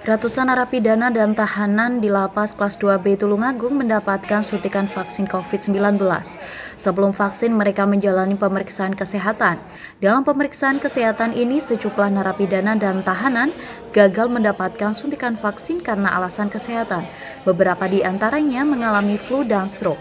Ratusan narapidana dan tahanan di lapas kelas 2B Tulungagung mendapatkan suntikan vaksin COVID-19. Sebelum vaksin, mereka menjalani pemeriksaan kesehatan. Dalam pemeriksaan kesehatan ini, sejumlah narapidana dan tahanan gagal mendapatkan suntikan vaksin karena alasan kesehatan. Beberapa di antaranya mengalami flu dan stroke.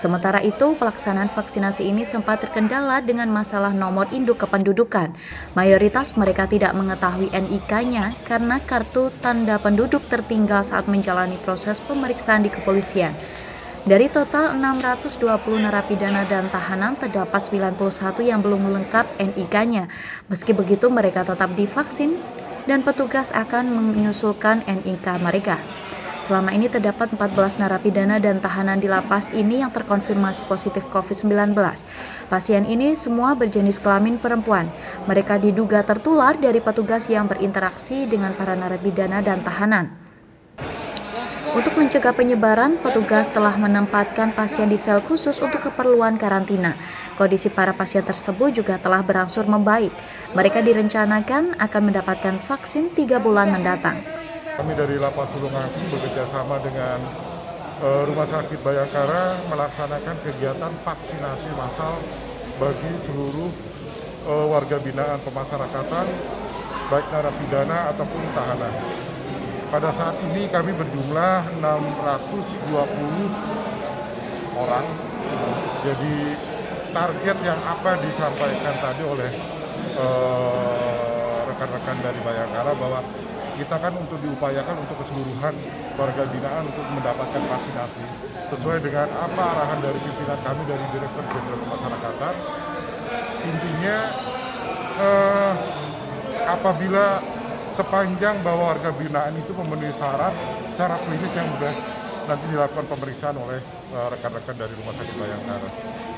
Sementara itu, pelaksanaan vaksinasi ini sempat terkendala dengan masalah nomor induk kependudukan. Mayoritas mereka tidak mengetahui NIK-nya karena kartu tanda penduduk tertinggal saat menjalani proses pemeriksaan di kepolisian. Dari total 620 narapidana dan tahanan, terdapat 91 yang belum lengkap NIK-nya. Meski begitu, mereka tetap divaksin dan petugas akan menyusulkan NIK mereka. Selama ini terdapat 14 narapidana dan tahanan di lapas ini yang terkonfirmasi positif COVID-19. Pasien ini semua berjenis kelamin perempuan. Mereka diduga tertular dari petugas yang berinteraksi dengan para narapidana dan tahanan. Untuk mencegah penyebaran, petugas telah menempatkan pasien di sel khusus untuk keperluan karantina. Kondisi para pasien tersebut juga telah berangsur membaik. Mereka direncanakan akan mendapatkan vaksin tiga bulan mendatang. Kami dari Lapas Tulungagung bekerja sama dengan uh, Rumah Sakit Bayangkara melaksanakan kegiatan vaksinasi massal bagi seluruh uh, warga binaan pemasyarakatan, baik narapidana ataupun tahanan. Pada saat ini kami berjumlah 620 orang. Jadi target yang apa disampaikan tadi oleh rekan-rekan uh, dari Bayangkara bahwa kita kan untuk diupayakan untuk keseluruhan warga binaan untuk mendapatkan vaksinasi sesuai dengan apa arahan dari pimpinan kami dari Direktur Jenderal Pemasyarakatan. Intinya eh, apabila sepanjang bahwa warga binaan itu memenuhi syarat secara klinis yang sudah nanti dilakukan pemeriksaan oleh eh, rekan-rekan uh, dari Rumah Sakit Bayangkara.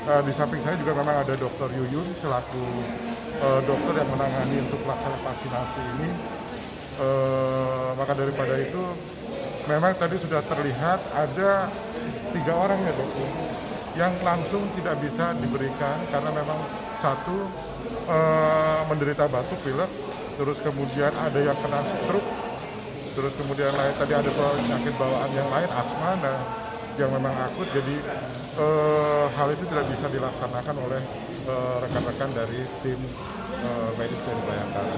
Uh, di samping saya juga memang ada Dokter Yuyun selaku uh, dokter yang menangani untuk pelaksanaan vaksinasi ini e, maka daripada itu memang tadi sudah terlihat ada tiga orang ya dok yang langsung tidak bisa diberikan karena memang satu e, menderita batuk pilek terus kemudian ada yang kena stroke terus kemudian lain tadi ada penyakit bawaan yang lain asma dan yang memang akut. Jadi e, hal itu tidak bisa dilaksanakan oleh rekan-rekan dari tim medis dari Bayangkara.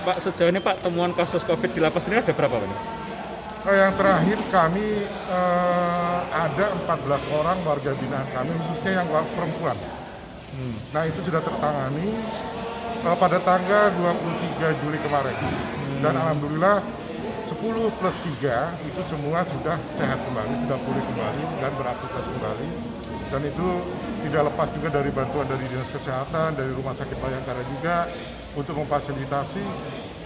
Pak sejauh ini Pak temuan kasus COVID di lapas ini ada berapa Pak? Oh, yang terakhir kami eh, ada 14 orang warga binaan kami khususnya yang perempuan. Hmm. Nah itu sudah tertangani eh, pada tanggal 23 Juli kemarin hmm. dan alhamdulillah 10 plus 3 itu semua sudah sehat kembali, sudah pulih kembali dan beraktivitas kembali dan itu tidak lepas juga dari bantuan dari dinas kesehatan, dari rumah sakit Bayangkara juga untuk memfasilitasi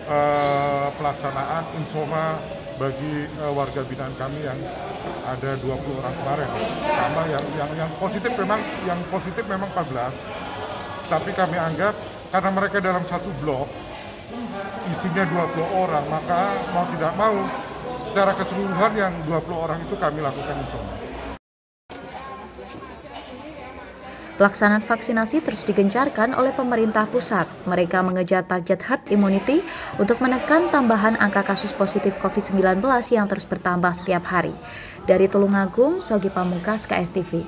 uh, pelaksanaan insoma bagi uh, warga binaan kami yang ada 20 orang kemarin. Sama yang yang yang positif memang yang positif memang 14. Tapi kami anggap karena mereka dalam satu blok isinya 20 orang, maka mau tidak mau secara keseluruhan yang 20 orang itu kami lakukan insoma. Pelaksanaan vaksinasi terus digencarkan oleh pemerintah pusat. Mereka mengejar target herd immunity untuk menekan tambahan angka kasus positif COVID-19 yang terus bertambah setiap hari. Dari Tulungagung, Sogi Pamungkas, KSTV.